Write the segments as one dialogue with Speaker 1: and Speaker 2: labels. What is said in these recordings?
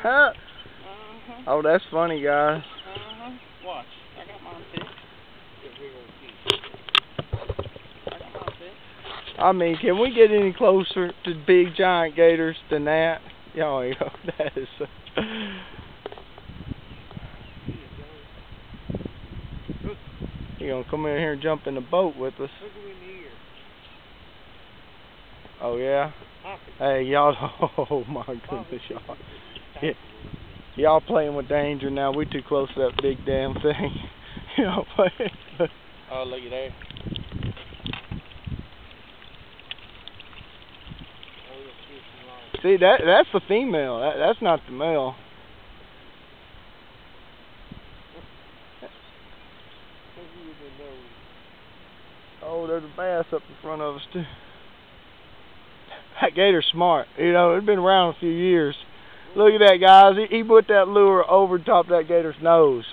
Speaker 1: Huh?
Speaker 2: Uh-huh.
Speaker 1: Oh, that's funny, guys.
Speaker 2: Uh-huh. Watch. I got mine fixed. I got mine fixed.
Speaker 1: I mean, can we get any closer to big giant gators than that? Y'all, you know, that is. So... You gonna come in here and jump in the boat with us?
Speaker 3: Look at in the ear.
Speaker 1: Oh yeah. Hey y'all! Oh my goodness, y'all! Yeah. Y'all playing with danger now. We too close to that big damn thing. y'all playing.
Speaker 2: Oh, look at there.
Speaker 3: See some long.
Speaker 1: See that? That's the female. That, that's not the male.
Speaker 3: Look at you in the nose.
Speaker 1: Oh, there's a bass up in front of us too. That gator's smart. You know, it's been around a few years. Look at that, guys. He, he put that lure over top that gator's nose.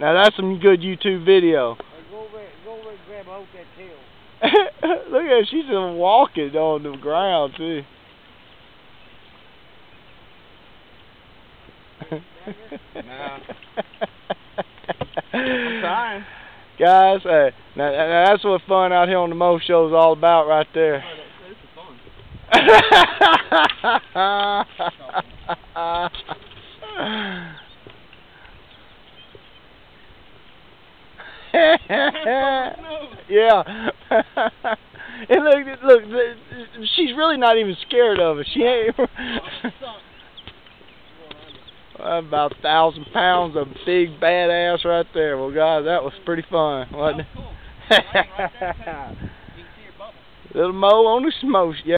Speaker 1: Now that's some good YouTube video.
Speaker 3: Hey, go over, go over and grab of that tail.
Speaker 1: Look at her. She's just walking on the ground too.
Speaker 2: Nah. I'm trying.
Speaker 1: Guys, hey, now, now that's what fun out here on the Mo Show is all about right there.
Speaker 2: Oh, this is fun.
Speaker 1: yeah. and look, look, she's really not even scared of it. She ain't. Oh, About a thousand pounds of big badass right there. Well, guys, that was pretty fun, wasn't it?
Speaker 2: Oh, cool. Right, right there, too. You can see your bubble.
Speaker 1: Little Mo on the smoke. Yeah.